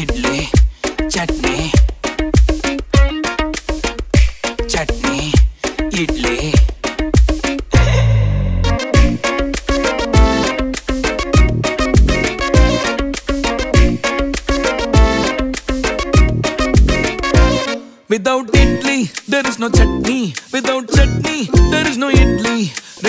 Idli chutney chutney idli Without idli, there is no chutney. Without chutney, there is no idli.